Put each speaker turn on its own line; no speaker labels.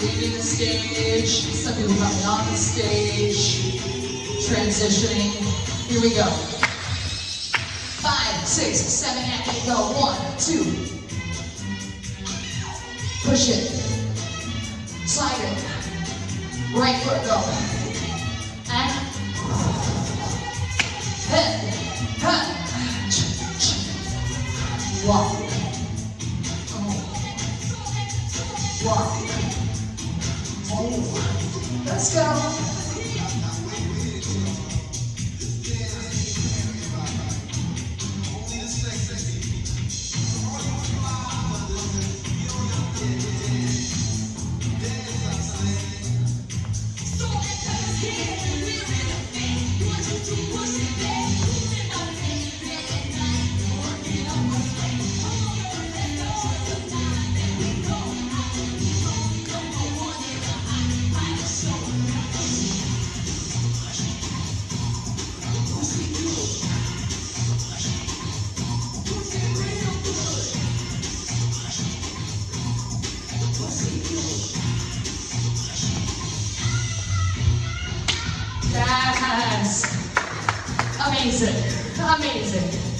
leaving the stage. Some people coming on the stage. Transitioning. Here we go. Five, six, seven, eight, go. One, two. Push it. Slide it. Right foot, go. And head. Walk. Walk. Let's go. Yes. Amazing. Amazing.